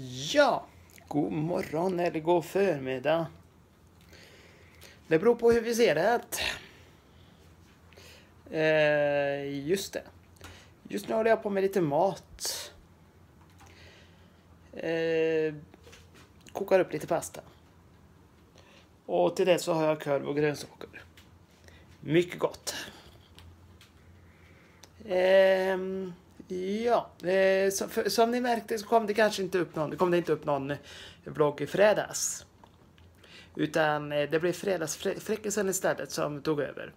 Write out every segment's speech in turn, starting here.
Ja, god morgon eller god förmiddag. Det beror på hur vi ser det. Eh, just det. Just nu håller jag på med lite mat. Eh, kokar upp lite pasta. Och till det så har jag korv och grönsaker. Mycket gott. Eh, ja, eh, som, för, som ni märkte så kom det kanske inte upp någon, kom det inte upp någon eh, vlogg i fredags. Utan eh, det blev fredagsfräckisen istället som tog över.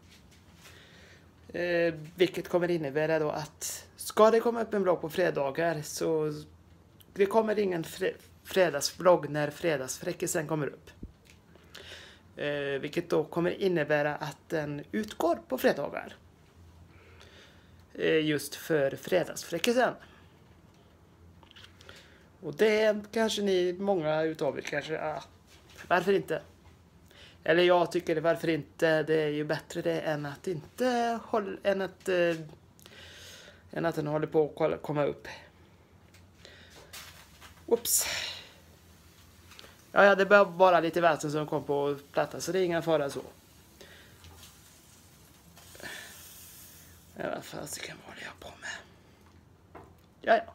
Eh, vilket kommer innebära då att ska det komma upp en vlogg på fredagar så det kommer ingen fre fredagsvlogg när fredagsfräckisen kommer upp. Eh, vilket då kommer innebära att den utgår på fredagar. Eh, just för fredagsfräckisen. Och det kanske ni, många utav er kanske, ah, varför inte? Eller jag tycker varför inte? Det är ju bättre det än att inte hålla, än att, eh, än att den håller på att komma upp. Oops. Ja, ja, det var bara lite vatten som kom på plattan så det är ingen fara så. Ja, vad fasiken håller jag på med? Ja, ja.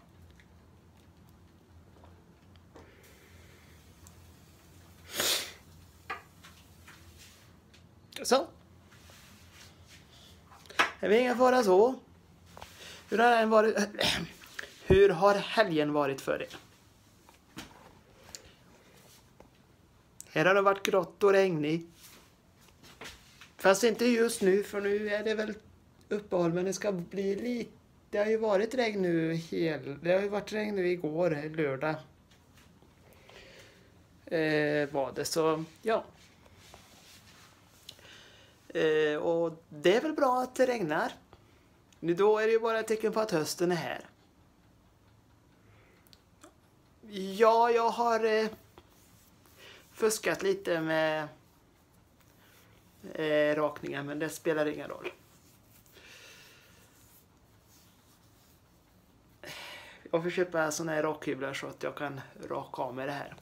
Så. Det är ingen fara så. Hur har, den varit, hur har helgen varit för er? Här har det varit grått och regnigt. Fast inte just nu, för nu är det väl uppehåll, men det ska bli lite... Det har ju varit regn nu hel... Det har ju varit regn nu igår, lördag. Eh, var det, så ja. Eh, och det är väl bra att det regnar. Nu då är det ju bara ett tecken på att hösten är här. Ja, jag har eh, fuskat lite med eh, rakningar, men det spelar ingen roll. Jag får köpa såna här rakhyvlar så att jag kan raka av med det här.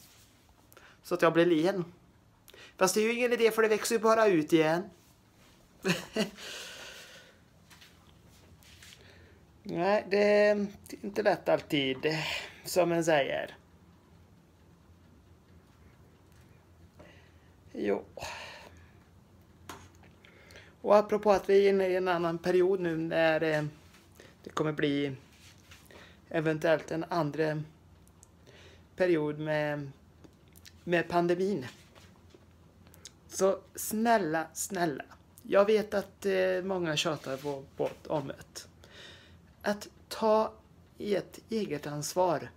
Så att jag blir len. Fast det är ju ingen idé för det växer ju bara ut igen. Nej, det är inte lätt alltid, som en säger. Jo. Och apropå att vi är inne i en annan period nu när eh, det kommer bli eventuellt en andra period med, med pandemin. Så snälla, snälla. Jag vet att eh, många tjatar på, på, om det. Att ta ett eget ansvar.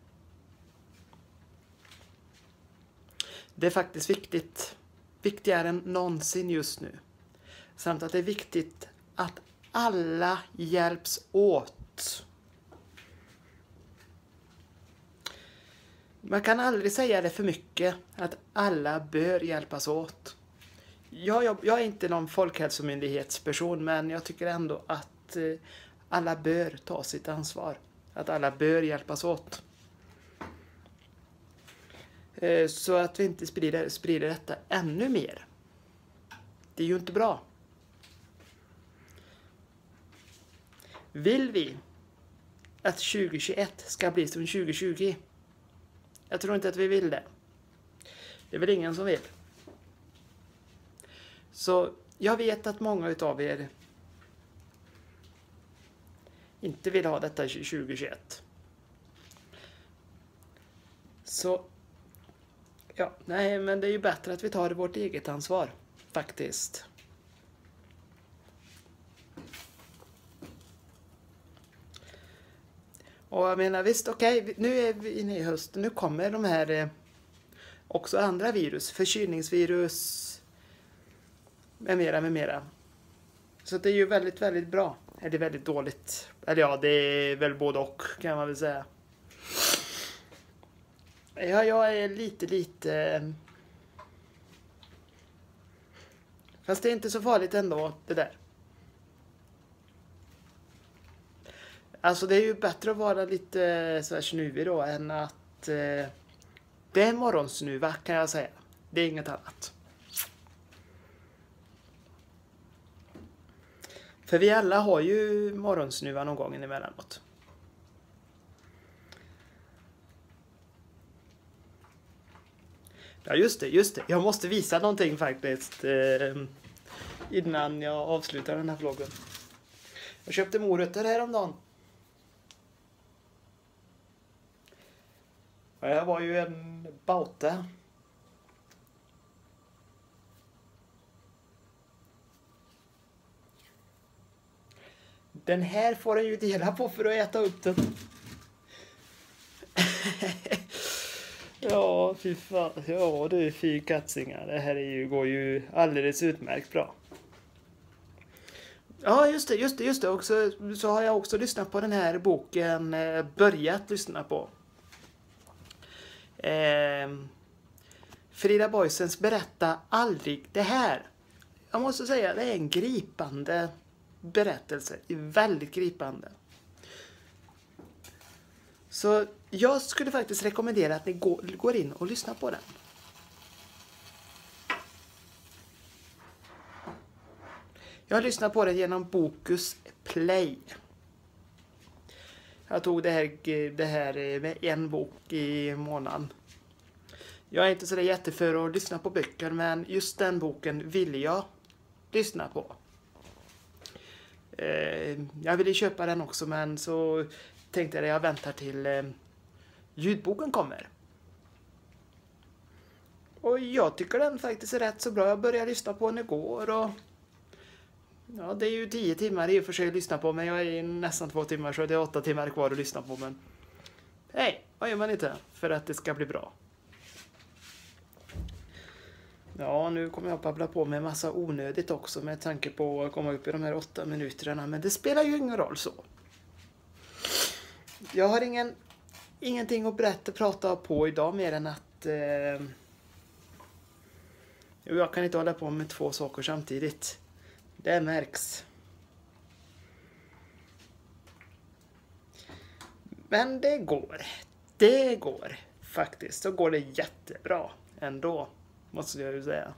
Det är faktiskt viktigt. Viktigare än någonsin just nu. Samt att det är viktigt att alla hjälps åt. Man kan aldrig säga det för mycket, att alla bör hjälpas åt. Jag, jag, jag är inte någon folkhälsomyndighetsperson, men jag tycker ändå att eh, alla bör ta sitt ansvar. Att alla bör hjälpas åt. Eh, så att vi inte sprider, sprider detta ännu mer. Det är ju inte bra. Vill vi att 2021 ska bli som 2020? Jag tror inte att vi vill det. Det är väl ingen som vill. Så jag vet att många utav er inte vill ha detta 2021. Så ja, nej, men det är ju bättre att vi tar vårt eget ansvar faktiskt. Och jag menar visst, okej, okay, nu är vi inne i hösten, nu kommer de här eh, också andra virus, förkylningsvirus med mera, med mera. Så det är ju väldigt, väldigt bra. Eller väldigt dåligt. Eller ja, det är väl både och kan man väl säga. Ja, jag är lite, lite... Fast det är inte så farligt ändå, det där. Alltså det är ju bättre att vara lite eh, så här snuvig då än att eh, Det är morgonsnuva kan jag säga. Det är inget annat. För vi alla har ju morgonsnuva någon gång emellanåt. Ja just det, just det. Jag måste visa någonting faktiskt. Eh, innan jag avslutar den här vloggen. Jag köpte morötter häromdagen. Och jag var ju en bauta. Den här får en ju dela på för att äta upp den. ja, fy fan. Ja du fy katsingar. Det här är ju, går ju alldeles utmärkt bra. Ja, just det, just det, just det. Och så, så har jag också lyssnat på den här boken, eh, börjat lyssna på. Eh, Frida Boysens Berätta aldrig det här. Jag måste säga, det är en gripande berättelse. Väldigt gripande. Så jag skulle faktiskt rekommendera att ni går in och lyssnar på den. Jag lyssnar på den genom Bokus Play. Jag tog det här, det här eh, med en bok i månaden. Jag är inte så jätteför att lyssna på böcker men just den boken ville jag lyssna på. Eh, jag ville köpa den också men så tänkte jag att jag väntar till eh, ljudboken kommer. Och jag tycker den faktiskt är rätt så bra. Jag började lyssna på den igår och Ja, det är ju tio timmar i och för sig att lyssna på, men jag är nästan två timmar så det är åtta timmar kvar att lyssna på. Men hej, vad gör man inte för att det ska bli bra? Ja, nu kommer jag babbla på med massa onödigt också med tanke på att komma upp i de här åtta minuterna, men det spelar ju ingen roll så. Jag har ingen, ingenting att berätta prata på idag mer än att eh, jag kan inte hålla på med två saker samtidigt. Det märks. Men det går. Det går faktiskt. Så går det jättebra ändå, måste jag ju säga.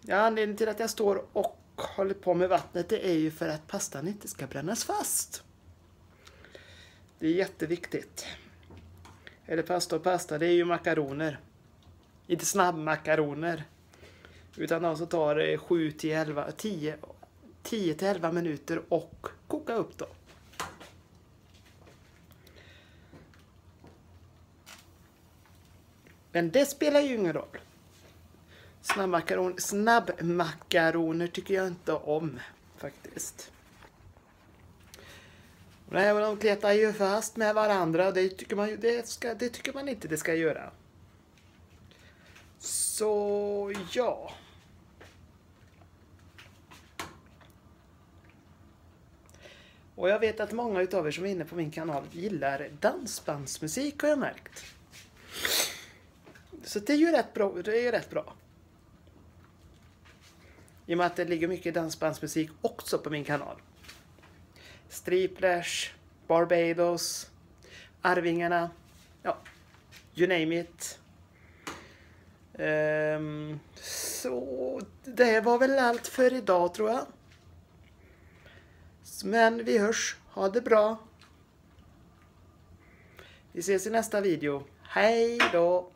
Ja, anledningen till att jag står och håller på med vattnet det är ju för att pastan inte ska brännas fast. Det är jätteviktigt. Eller pasta och pasta, det är ju makaroner. Inte snabbmakaroner. Utan de som tar eh, 7 till 11, 10, 10 till 11 minuter och koka upp då. Men det spelar ju ingen roll. Snabbmakaron, snabbmakaroner tycker jag inte om faktiskt. Nej, de kletar ju fast med varandra. Det tycker man, det ska, det tycker man inte det ska göra. Så, ja. Och jag vet att många utav er som är inne på min kanal gillar dansbandsmusik har jag märkt. Så det är ju rätt bra. Det är ju rätt bra. I och med att det ligger mycket dansbandsmusik också på min kanal. Striplers, Barbados, Arvingarna, ja, you name it. Um, så det var väl allt för idag tror jag. Men vi hörs. Ha det bra. Vi ses i nästa video. Hej då!